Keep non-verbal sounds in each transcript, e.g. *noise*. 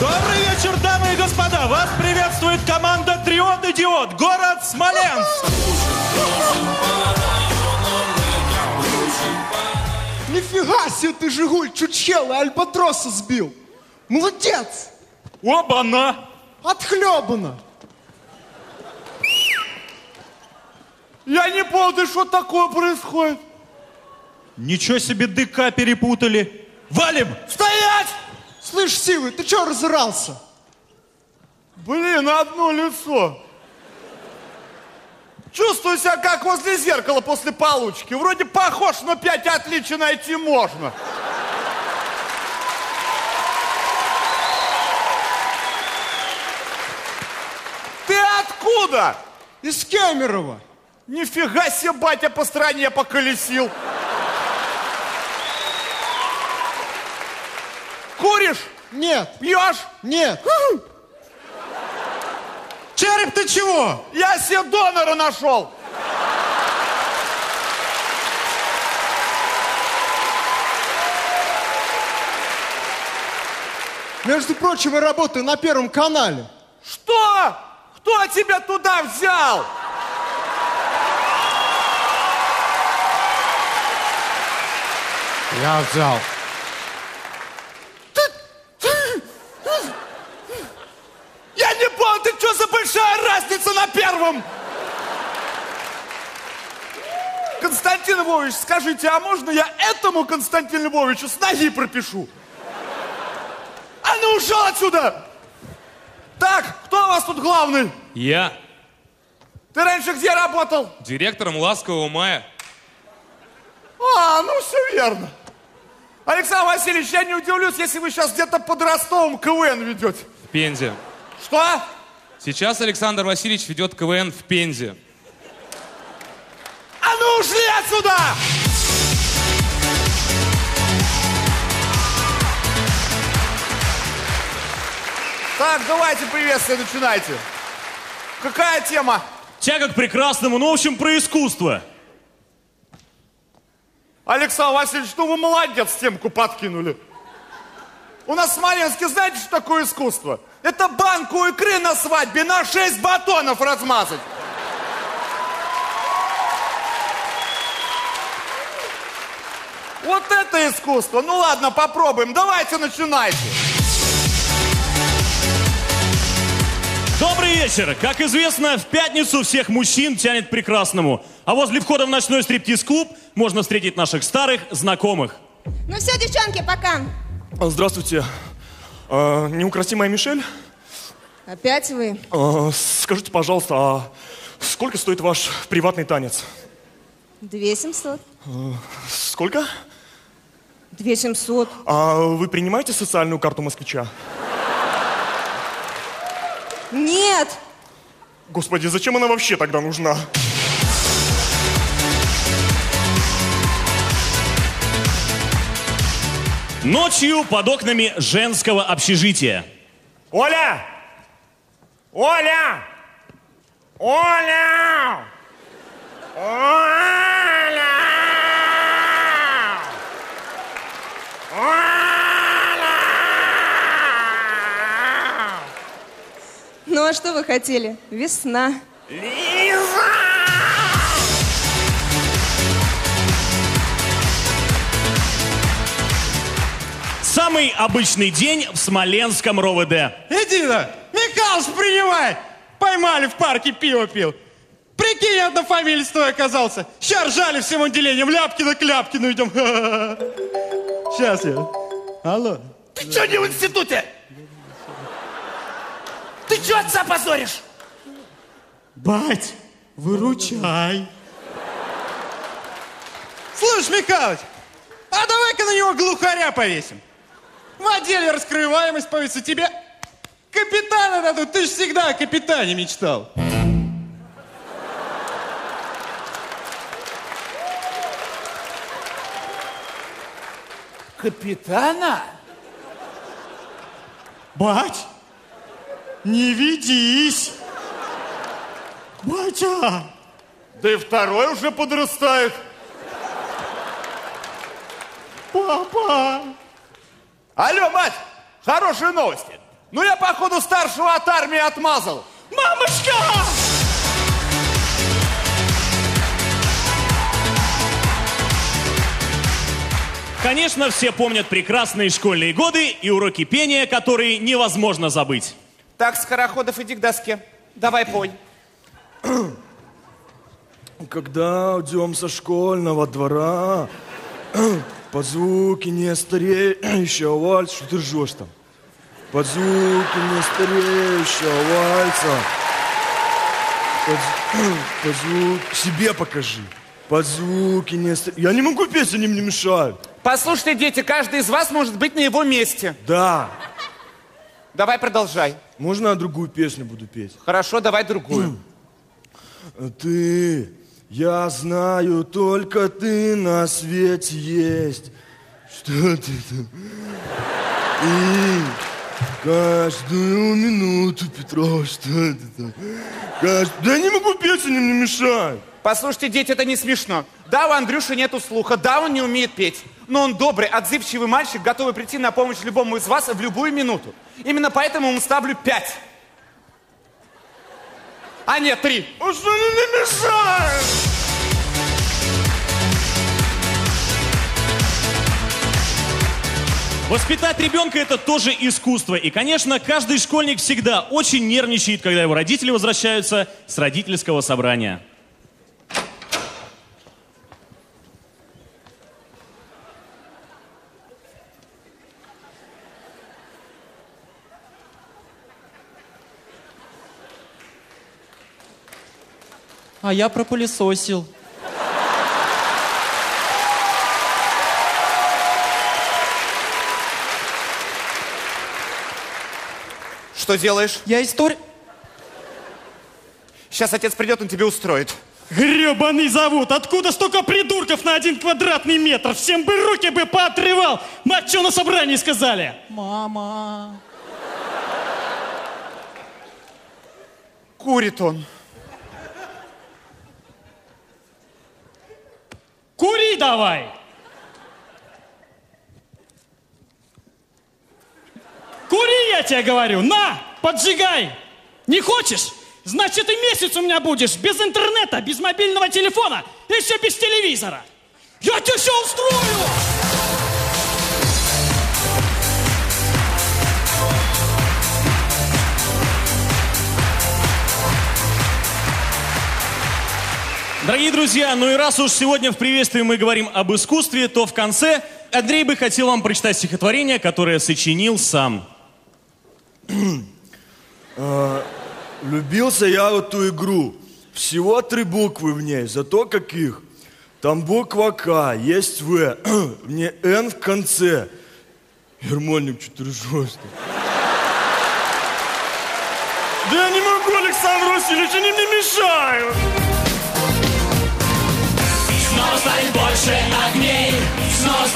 Добрый вечер, дамы и господа! Вас приветствует команда Триод Идиот, город Смоленск! Нифига себе ты, Жигуль, чучела, альбатроса сбил. Молодец! Оба-на! Отхлебано. Я не понял, что такое происходит? Ничего себе ДК перепутали! Валим! Стоять! Слышь, Сивый, ты чё разырался? Блин, одно лицо. Чувствую себя как возле зеркала после получки. Вроде похож, но пять отличий найти можно. Ты откуда? Из Кемерово. Нифига себе батя по стране поколесил. Куришь? Нет, Пьешь? нет. Череп, ты чего? Я себе донора нашел. Между прочим, я работаю на Первом канале. Что? Кто тебя туда взял? Я взял. Я не понял, ты что за большая разница на первом? Константин Львович, скажите, а можно я этому Константину Львовичу с ноги пропишу? А ну ушел отсюда! Так, кто у вас тут главный? Я Ты раньше где работал? директором «Ласкового мая». А, ну все верно. Александр Васильевич, я не удивлюсь, если вы сейчас где-то под Ростовом КВН ведете. в Пензе. Что? Сейчас Александр Васильевич ведет КВН в Пензе. А ну ушли отсюда! Так, давайте приветствие начинайте. Какая тема? Тяга к прекрасному, ну, в общем, про искусство. Александр Васильевич, ну вы молодец, темку подкинули. У нас в Смоленске знаете, что такое искусство? Это банку икры на свадьбе на 6 батонов размазать. Вот это искусство. Ну ладно, попробуем. Давайте начинайте. Добрый вечер! Как известно, в пятницу всех мужчин тянет к прекрасному. А возле входа в ночной стриптиз-клуб можно встретить наших старых знакомых. Ну все, девчонки, пока. Здравствуйте. А, неукротимая Мишель, Опять вы? а, скажите, пожалуйста, а сколько стоит ваш приватный танец? Две семьсот. Сколько? Две семьсот. А вы принимаете социальную карту москвича? Нет! Господи, зачем она вообще тогда нужна? Ночью под окнами женского общежития. Оля! Оля! Оля! Оля! Оля! Ну а что вы хотели? Весна. Лиза! Самый обычный день в Смоленском РОВД. Иди да, Михалыч, принимай! Поймали в парке, пиво пил. Прикинь, однофамилец оказался. Ща ржали всем отделением. Ляпкина к Ляпкину идем. *laughs* Сейчас я. Алло. Ты что не в институте? Ты что отца позоришь? Бать, выручай. Слушай, Михалыч, а давай-ка на него глухаря повесим. В отделе раскрываемость повесится. Тебе капитана дадут. Ты же всегда о капитане мечтал. Капитана? Бать, не ведись. Батя. Да и второй уже подрастает. Папа! Алло, мать, хорошие новости. Ну я, походу, старшего от армии отмазал. Мамочка! Конечно, все помнят прекрасные школьные годы и уроки пения, которые невозможно забыть. Так, Скороходов, иди к доске. Давай пой. Когда уйдем со школьного двора, под звуки не стареющего *clears throat* вальса, что ты ржешь там? Под звуки не стареющего вальса, под, *clears throat* под звук... Себе покажи. Под звуки не ста- Я не могу петь, они мне мешают. Послушайте, дети, каждый из вас может быть на его месте. Да. Давай продолжай. Можно я другую песню буду петь? Хорошо, давай другую. Ты, я знаю, только ты на свете есть. Что ты там? И каждую минуту, Петров, что ты там? Кажд- Да я не могу петь, они мне мешают. Послушайте, дети, это не смешно. Да, у Андрюши нету слуха, да, он не умеет петь. Но он добрый, отзывчивый мальчик, готовый прийти на помощь любому из вас в любую минуту. Именно поэтому ему ставлю пять. А нет, три. А что они мне мешают? Воспитать ребенка это тоже искусство. И, конечно, каждый школьник всегда очень нервничает, когда его родители возвращаются с родительского собрания. А я пропылесосил. Что делаешь? Я историк... Сейчас отец придет, он тебе устроит. Гребаный завод! Откуда столько придурков на один квадратный метр? Всем бы руки бы поотрывал! Мать, что на собрании сказали? Мама. Курит он. Кури давай! Кури, я тебе говорю! На, поджигай! Не хочешь? Значит, и месяц у меня будешь без интернета, без мобильного телефона, и еще без телевизора. Я тебе все устрою! Дорогие друзья, ну и раз уж сегодня в приветствии мы говорим об искусстве, то в конце Андрей бы хотел вам прочитать стихотворение, которое сочинил сам. Влюбился я в эту игру. Всего три буквы в ней, зато каких. Там буква К, есть В, *clears throat* мне Н в конце. Гермоник, что ты ржешь Да я не могу, Александр Васильевич, они мне мешают.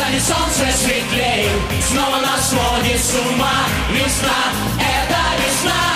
станет солнце светлей Снова нас сводит с ума. Весна, это весна.